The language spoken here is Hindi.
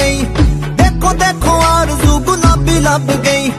गई। देखो देखो आरज़ू गुलाबी लब गई।